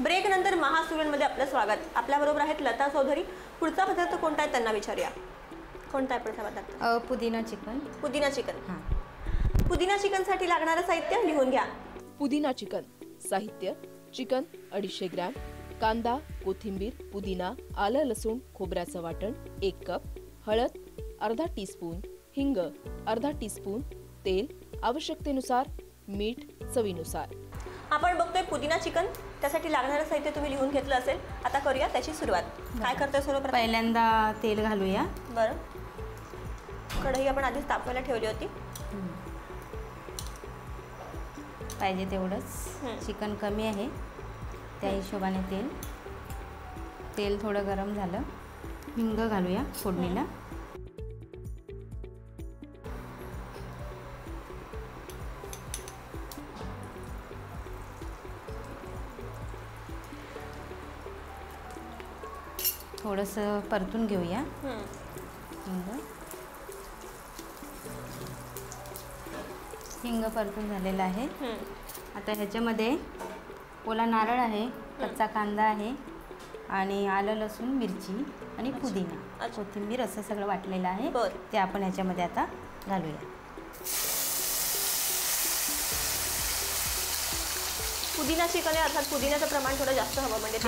Break नंतर महासुगरणमध्ये आपलं स्वागत. आपल्याबरोबर आहेत लता चौधरी. पुढचा पदार्थ कोणता आहे त्यांना विचारूया. कोणता आहे पुढचा पदार्थ? पुदिना चिकन. पुदिना चिकन. हां. पुदिना चिकनसाठी लागणारं साहित्य लिहून घ्या. पुदिना चिकन. साहित्य चिकन अडीचशे ग्रॅम. कांदा कोथिंबीर पुदिना आलं लसूण खोबऱ्याचं वाटण एक कप. हळद अर्धा टीस्पून. हिंग अर्धा टीस्पून. तेल आवश्यकतेनुसार मीठ चवीनुसार. आपण बघतोय पुदिना चिकन. त्यासाठी लागणारं साहित्य तुम्ही लिहून घेतलं असेल. आता करूया त्याची सुरुवात. काय करतोय सर्वप्रथम पहिल्यांदा तेल घालूया. बरं. कढई आपण आधीच तापवायला ठेवली होती. पाहिजे. तेवढंच. चिकन कमी आहे. त्या हिशोबाने तेल. तेल थोडं गरम झालं. हिंग घालूया फोडणीला. थोडंसं परतून घेऊया. हिंग हिंग परतून झालेलं आहे. आता ह्याच्यामध्ये ओला नारळ आहे कच्चा कांदा आहे आणि आलं लसूण मिरची आणि पुदिना. कोथिंबीर असं सगळं वाटलेलं आहे. ते आपण ह्याच्यामध्ये आता घालूया पुदिना आहे अर्थात पुदिन्याचं प्रमाण थोडं जास्त हवं म्हणजे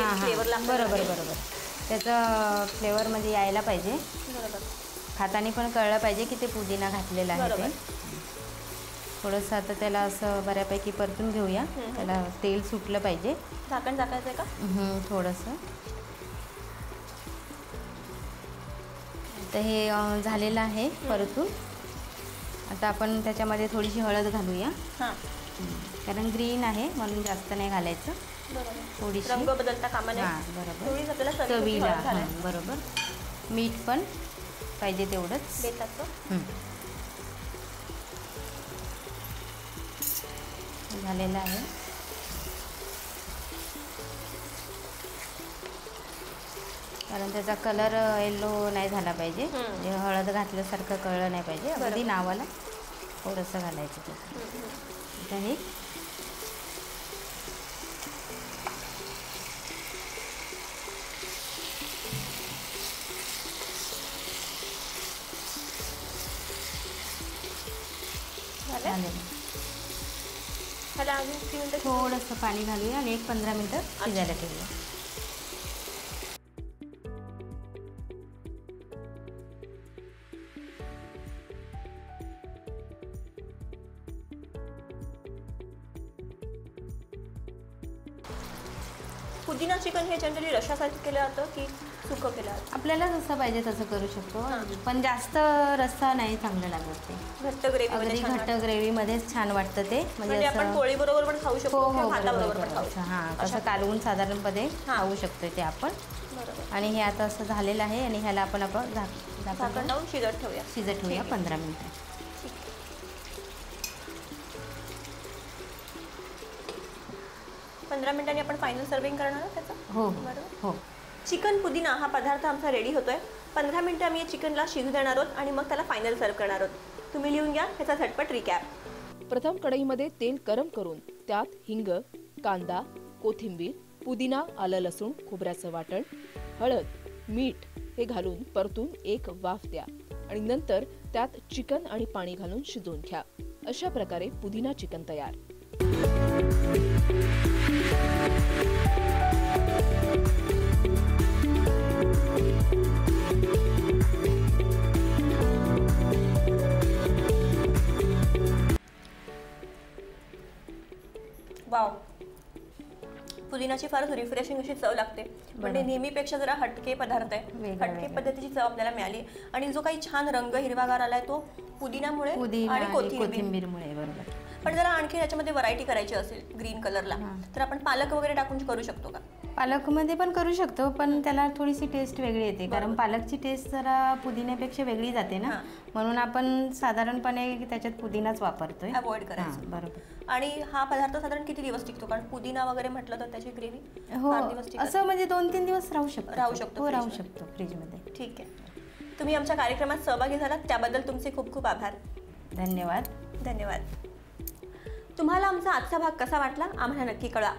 बरोबर. बरोबर त्याचं फ्लेवरमध्ये यायला पाहिजे. बरोबर. खाताना पण कळलं पाहिजे की ते पुदिना घातलेलं आहे. ते. थोडंसं आता त्याला असं बऱ्यापैकी परतून घेऊया. त्याला तेल सुटलं पाहिजे. झाकण टाकायचंय का? हं, थोडंसं. तर हे झालेलं आहे परतून. आता आपण त्याच्यामध्ये थोडीशी हळद घालूया. हां. कारण ग्रीन आहे म्हणून जास्त नाही घालायचं. थोडीशी. रंग बदलता कामा नये. हां बरोबर. चवीला. हं, मीठ पण पाहिजे तेवढंच. हं. झालेलं आहे. कारण त्याचा कलर येल्लो नाही झाला पाहिजे. म्हणजे हळद घातल्यासारखं कळलं नाही पाहिजे. अगदी. नावाला थोडंसं घालायचं. आता हे थोडंसं पाणी घालूया आणि एक पंधरा मिनटं शिजायला ठेवूया. पुदिना चिकन हे जनरली रशासाठी केलं जातं की सुकं केलं जातं? आपल्याला जसं पाहिजे तसं करू शकतो. हां. पण जास्त रस्सा नाही चांगलं लागत ते. घट्ट ग्रेव्ही घट्ट ग्रेव्हीमध्येच छान वाटतं ते. म्हणजे आपण असं- पोळी बरोबर पण खाऊ हो शकतो हो बरोबर, भाताबरोबर पण. खाऊ असं, हां कालवून साधारणपणे हां. खाऊ शकतो ते आपण. आणि हे आता असं झालेलं आहे आणि ह्याला आपण आपण झाक- झाकण लावून शिजत ठेवूया. शिजत ठेवूया. पंधरा मिनिटं. पंधरा मिनिटांनी आपण फायनल सर्विंग करणार आहोत त्याचं? हो हो बरोबर. हो. चिकन पुदिना हा पदार्थ आमचा रेडी होतोय. पंधरा मिनिटं आम्ही या चिकनला शिजू देणार आहोत आणि मग त्याला फायनल सर्व करणार आहोत. तुम्ही लिहून घ्या ह्याचा झटपट रिकॅप प्रथम कढईमध्ये तेल गरम करून त्यात हिंग कांदा कोथिंबीर पुदिना आलं लसूण खोबऱ्याचं वाटण हळद मीठ हे घालून परतून एक वाफ द्या आणि नंतर त्यात चिकन आणि पाणी घालून शिजवून घ्या. अशा प्रकारे पुदिना चिकन तयार. वाव. पुदिनाची फारच रिफ्रेशिंग अशी चव लागते. म्हणजे नेहमीपेक्षा जरा हटके पदार्थ आहे. हटके. पद्धतीची चव आपल्याला मिळाली. आणि जो काही छान रंग हिरवागार आलाय तो पुदिनामुळे पुदिना आणि आणि कोथिंबीर. कोथिंबीरमुळे बरोबर. पण जरा आणखी याच्यामध्ये व्हरायटी करायची असेल ग्रीन कलरला. तर आपण पालक वगैरे टाकून करू शकतो का? पालकमध्ये पण करू शकतो पण त्याला थोडीशी टेस्ट वेगळी येते. कारण पालकची टेस्ट जरा पुदिन्यापेक्षा वेगळी जाते ना. म्हणून आपण साधारणपणे त्याच्यात पुदिनाच वापरतोय. अवॉइड करायचं. हां, बरोबर. आणि हा पदार्थ साधारण किती दिवस टिकतो? कारण पुदिना वगैरे म्हटलं तर त्याची ग्रेव्ही हो असं म्हणजे दोन तीन दिवस राहू शकतो. राहू शकतो हो राहू. शकतो फ्रीजमध्ये. ठीक आहे. तुम्ही आमच्या कार्यक्रमात सहभागी झालात. त्याबद्दल तुमचे खूप खूप आभार. धन्यवाद. धन्यवाद. तुम्हाला आमचा आजचा भाग कसा वाटला? आम्हाला नक्की कळवा.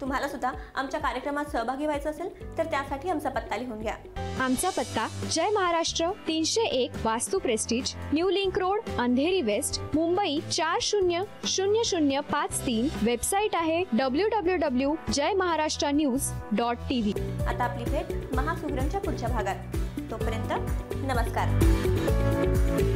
तुम्हाला सुद्धा आमच्या कार्यक्रमात सहभागी व्हायचं असेल तर त्यासाठी आमचा पत्ता लिहून घ्या. आमचा पत्ता जय महाराष्ट्र तीनशे एक Vastu prestige new link road Andheri west Mumbai चार शून्य शून्य शून्य पाच तीन वेबसाईट आहे W W W Jai Maharashtra news dot T V आता आपली भेट महासुग्रणच्या पुढच्या भागात. तोपर्यंत नमस्कार.